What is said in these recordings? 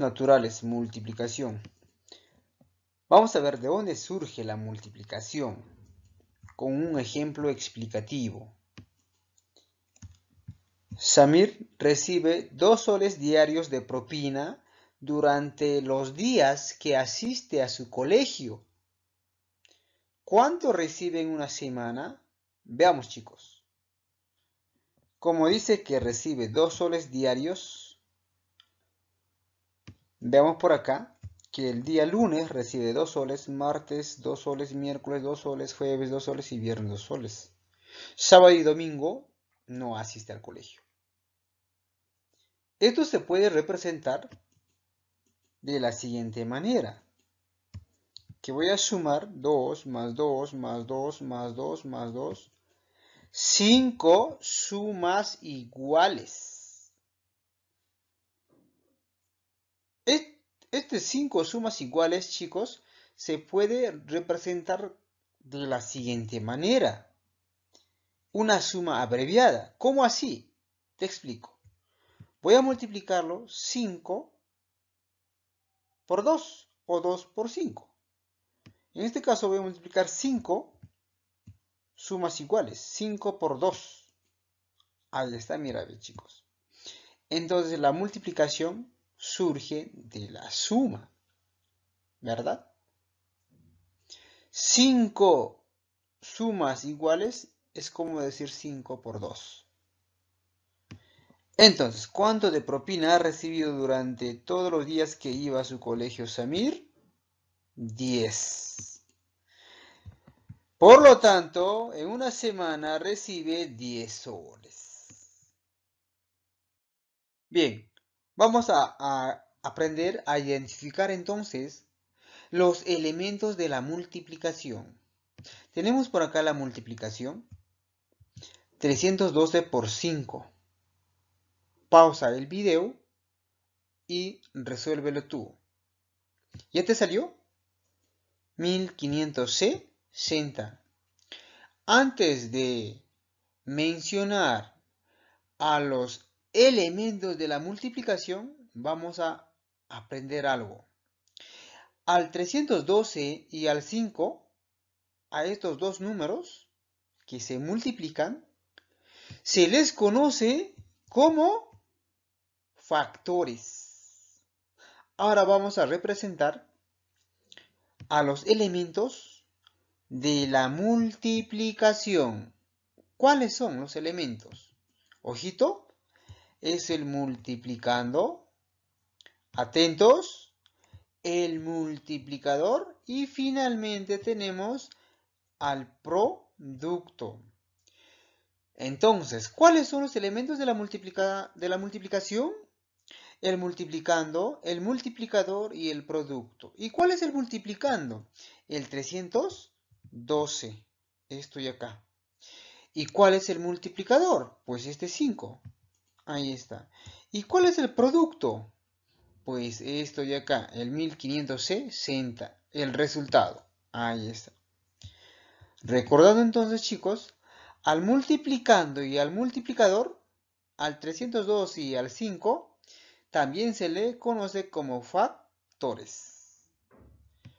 Naturales, multiplicación. Vamos a ver de dónde surge la multiplicación con un ejemplo explicativo. Samir recibe dos soles diarios de propina durante los días que asiste a su colegio. ¿Cuánto recibe en una semana? Veamos chicos. Como dice que recibe dos soles diarios, Veamos por acá que el día lunes recibe dos soles, martes dos soles, miércoles dos soles, jueves dos soles y viernes dos soles. Sábado y domingo no asiste al colegio. Esto se puede representar de la siguiente manera. Que voy a sumar 2 más 2 más 2 más 2 más 2. 5 sumas iguales. Este 5 sumas iguales, chicos, se puede representar de la siguiente manera. Una suma abreviada. ¿Cómo así? Te explico. Voy a multiplicarlo 5 por 2 o 2 por 5. En este caso voy a multiplicar 5 sumas iguales. 5 por 2. Ahí está, mira, chicos. Entonces la multiplicación surge de la suma, ¿verdad? 5 sumas iguales es como decir 5 por 2. Entonces, ¿cuánto de propina ha recibido durante todos los días que iba a su colegio Samir? 10. Por lo tanto, en una semana recibe 10 soles. Bien, Vamos a, aprender a identificar entonces los elementos de la multiplicación. Tenemos por acá la multiplicación. 312 por 5. Pausa el video y resuélvelo tú. ¿Ya te salió? 1560. Antes de mencionar a los elementos de la multiplicación, vamos a aprender algo. Al 312 y al 5, a estos dos números que se multiplican, se les conoce como factores. Ahora vamos a representar a los elementos de la multiplicación. ¿Cuáles son los elementos? Ojito, es el multiplicando. Atentos. El multiplicador. Y finalmente tenemos al producto. Entonces, ¿cuáles son los elementos de la, de la multiplicación? El multiplicando, el multiplicador y el producto. ¿Y cuál es el multiplicando? El 312. Estoy acá. ¿Y cuál es el multiplicador? Pues este 5. Ahí está. ¿Y cuál es el producto? Pues esto de acá, el 1560, el resultado. Ahí está. Recordando entonces, chicos, al multiplicando y al multiplicador, al 302 y al 5, también se le conoce como factores.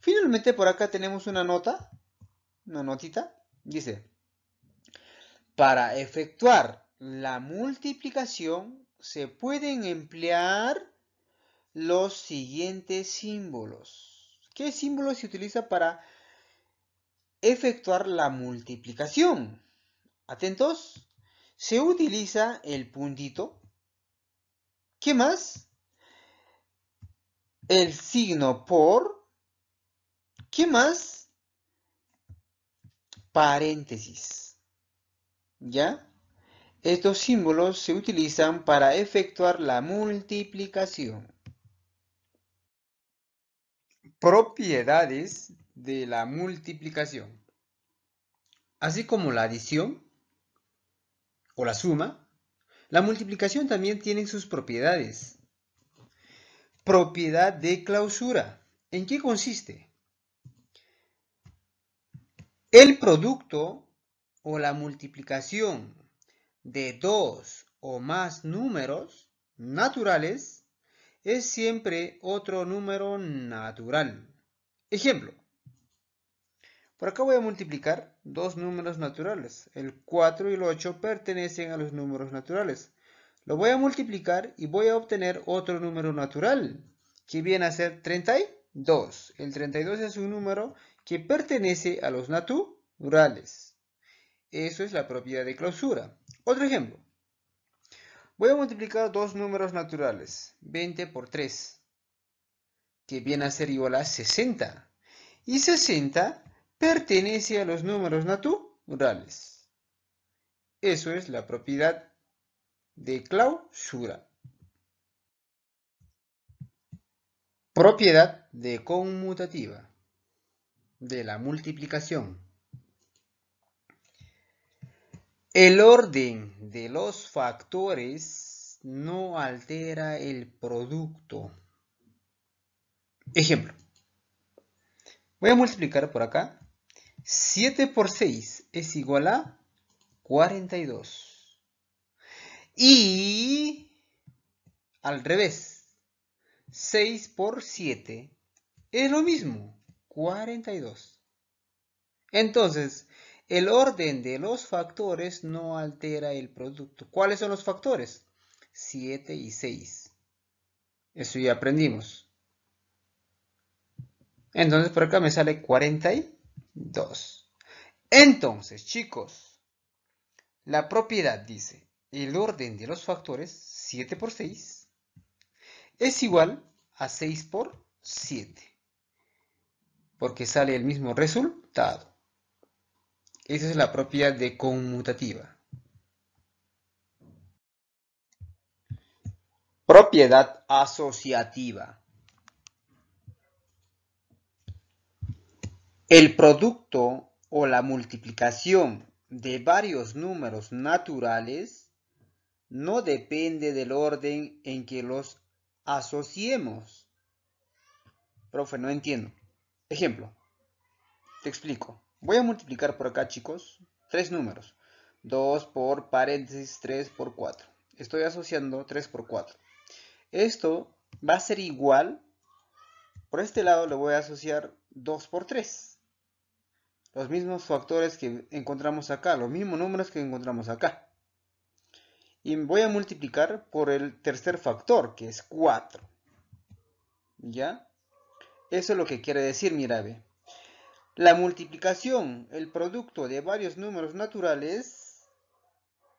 Finalmente por acá tenemos una nota, una notita, dice, para efectuar la multiplicación se pueden emplear los siguientes símbolos. ¿Qué símbolo se utiliza para efectuar la multiplicación? Atentos. Se utiliza el puntito. ¿Qué más? El signo por. ¿Qué más? Paréntesis. ¿Ya? Estos símbolos se utilizan para efectuar la multiplicación. Propiedades de la multiplicación. Así como la adición o la suma, la multiplicación también tiene sus propiedades. Propiedad de clausura. ¿En qué consiste? El producto o la multiplicación de dos o más números naturales es siempre otro número natural. Ejemplo. Por acá voy a multiplicar dos números naturales. El 4 y el 8 pertenecen a los números naturales. Lo voy a multiplicar y voy a obtener otro número natural, que viene a ser 32. El 32 es un número que pertenece a los naturales. Eso es la propiedad de clausura. Otro ejemplo. Voy a multiplicar dos números naturales, 20 por 3, que viene a ser igual a 60. Y 60 pertenece a los números naturales. Eso es la propiedad de clausura. Propiedad de conmutativa de la multiplicación. El orden de los factores no altera el producto. Ejemplo. Voy a multiplicar por acá. 7 por 6 es igual a 42. Y al revés. 6 por 7 es lo mismo. 42. Entonces, el orden de los factores no altera el producto. ¿Cuáles son los factores? 7 y 6. Eso ya aprendimos. Entonces por acá me sale 42. Entonces, chicos, la propiedad dice, el orden de los factores, 7 por 6, es igual a 6 por 7. Porque sale el mismo resultado. Esa es la propiedad de conmutativa. Propiedad asociativa. El producto o la multiplicación de varios números naturales no depende del orden en que los asociemos. Profe, no entiendo. Ejemplo. Te explico. Voy a multiplicar por acá, chicos, tres números. 2 por paréntesis 3 por 4. Estoy asociando 3 por 4. Esto va a ser igual. Por este lado le voy a asociar 2 por 3. Los mismos factores que encontramos acá, los mismos números que encontramos acá. Y voy a multiplicar por el tercer factor, que es 4. ¿Ya? Eso es lo que quiere decir, mira, ve. La multiplicación, el producto de varios números naturales,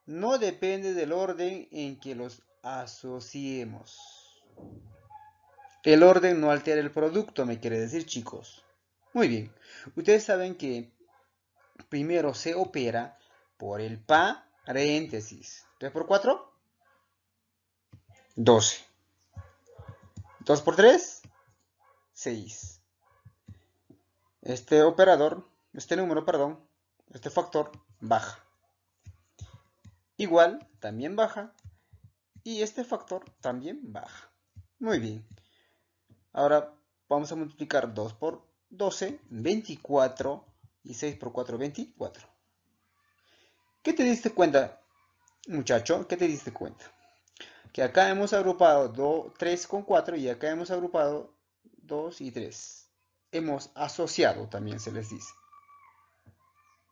no depende del orden en que los asociemos. El orden no altera el producto, me quiere decir, chicos. Muy bien. Ustedes saben que primero se opera por el paréntesis. 3 por 4, 12. 2 por 3, 6 este operador, este número, perdón, este factor baja. Igual, también baja. Y este factor también baja. Muy bien. Ahora vamos a multiplicar 2 por 12, 24. Y 6 por 4, 24. ¿Qué te diste cuenta, muchacho? ¿Qué te diste cuenta? Que acá hemos agrupado 3 con 4 y acá hemos agrupado 2 y 3 hemos asociado, también se les dice.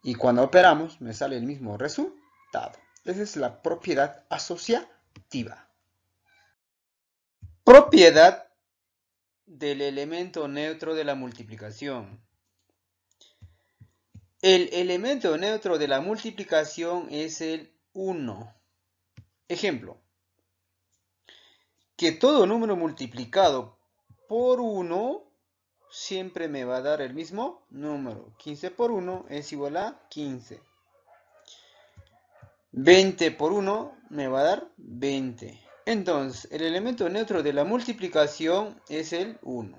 Y cuando operamos, me sale el mismo resultado. Esa es la propiedad asociativa. Propiedad del elemento neutro de la multiplicación. El elemento neutro de la multiplicación es el 1. Ejemplo. Que todo número multiplicado por 1 siempre me va a dar el mismo número. 15 por 1 es igual a 15. 20 por 1 me va a dar 20. Entonces, el elemento neutro de la multiplicación es el 1.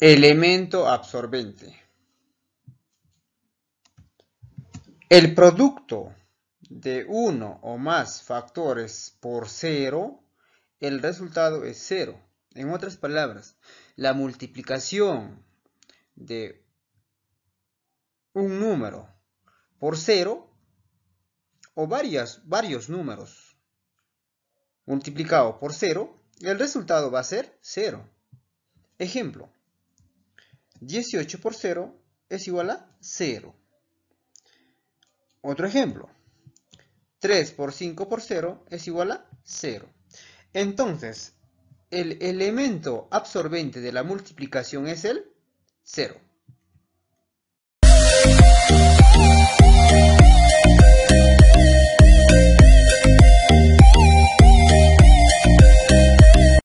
Elemento absorbente. El producto de uno o más factores por cero, el resultado es cero. En otras palabras, la multiplicación de un número por cero o varios números multiplicado por cero, el resultado va a ser cero. Ejemplo, 18 por 0 es igual a 0. Otro ejemplo, 3 por 5 por 0 es igual a 0. Entonces, el elemento absorbente de la multiplicación es el 0.